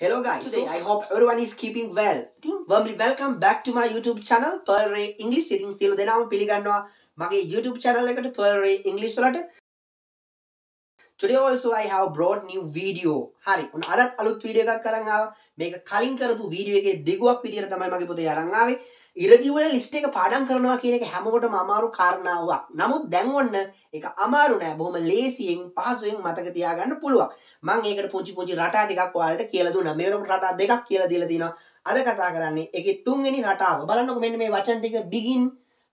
Hello guys, today I hope everyone is keeping well. ඉතින් warmly welcome back to my YouTube channel Pearl Ray English. ඉතින් සියලු දෙනාම පිළිගන්නවා මගේ YouTube channel එකට Pearl Ray English වලට. Today also I have brought new video. හරි. උන් අදත් අලුත් වීඩියෝ එකක් අරන් ආවා. මේක කලින් කරපු වීඩියෝ එකේ දිගුවක් විදියට තමයි මගේ පුතේ අරන් ආවේ. ඉරගිවල ලිස්ට් එක පාඩම් කරනවා කියන එක හැමෝටම අමාරු කාරණාවක්. නමුත් දැන් ඔන්න ඒක අමාරු නෑ. බොහොම ලේසියෙන් පහසුවෙන් මතක තියාගන්න පුළුවන්. මම ඒකට පුංචි පුංචි රටා ටිකක් ඔයාලට කියලා දුන්නා. මේ වෙනකොට රටා දෙකක් කියලා දීලා තිනවා. අද කතා කරන්නේ ඒකේ තුන්වෙනි රටාව. බලන්නකො මෙන්න මේ වචන ටික begin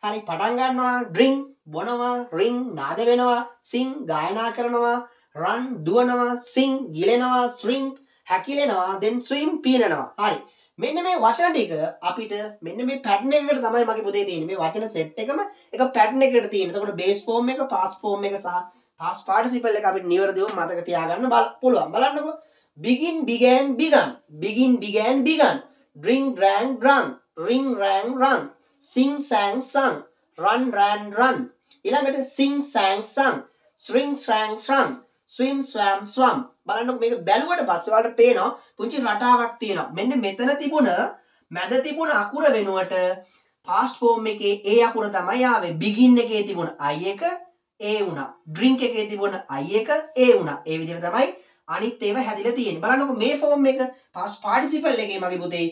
හරි පටන් ගන්නවා drink බොනවා ring නාද වෙනවා sing ගායනා කරනවා run දුවනවා sing ගිලෙනවා shrink හැකිලෙනවා then swim පීනනවා. හරි. මෙන්න මේ වචන ටික අපිට මෙන්න මේ පැටර්න් එකකට තමයි මගේ පුතේ තියෙන්නේ. මේ වචන සෙට් එකම එක පැටර්න් එකකට තියෙන. එතකොට බේස් ෆෝම් එක, පාස් ෆෝම් එක සහ පාස් පාර්ටිසිපල් එක අපිට නිවැරදිව මතක තියාගන්න පුළුවන්. බලන්නකෝ. begin began begun. begin began begun. drink drank drunk. ring rang rung. sing sang sung. run ran run. ඊළඟට sing sang sung. swing swang swung. Swim swam swam. බලන්නකො මේක බැලුවට පස්සේ ඔයාලට පේනවා පුංචි රටාවක් තියෙනවා. මෙන්න මෙතන තිබුණ මැද තිබුණ අකුර වෙනුවට past form එකේ ඒ අකුර තමයි ආවේ. begin එකේ තිබුණ i එක ඒ වුණා. drink එකේ තිබුණ i එක ඒ වුණා. ඒ විදිහට තමයි අනිත් ඒවා හැදිලා තියෙන්නේ. බලන්නකො මේ form එක past participle එකේ මගේ පුතේ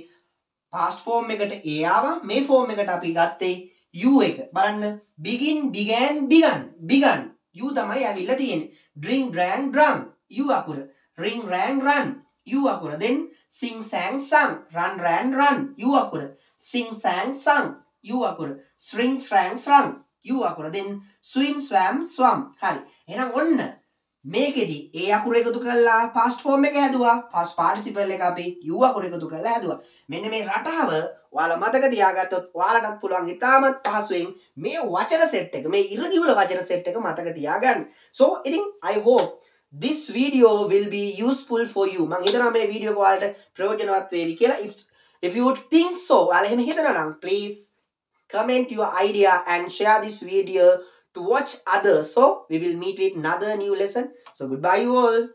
past form එකට ඒ ආවා. මේ form එකට අපි ගත්තේ u එක. බලන්න begin began begun begun u තමයි ඇවිල්ලා තියෙන්නේ. drink drank drunk u අකුර. Ring rang run. U අකුර. Then sing sang sung. Run ran run. U අකුර. Sing sang sung. U අකුර. String sprang sprung u අකුර. Then swim swam swam. හරි. එහෙනම් ඔන්න මේකෙදි ඒ අකුර එකතු කරලා past form එක හැදුවා past participle එක අපි u අකුර එකතු කරලා හැදුවා. මෙන්න මේ රටාව ඔයාලා මතක තියාගත්තොත් ඔයාලටත් පුළුවන් ඉතාමත් පහසුවෙන් මේ වචන සෙට් එක මේ ඉරදිවල වචන සෙට් එක මතක තියාගන්න. So ඉතින් i hope this video will be useful for you. මං හිතනවා මේ වීඩියෝ එක ඔයාලට ප්‍රයෝජනවත් වේවි කියලා. If if you would think so ඔයාලා එහෙම හිතනවා නම් please comment your idea and share this video to watch others. So we will meet with another new lesson. So goodbye you all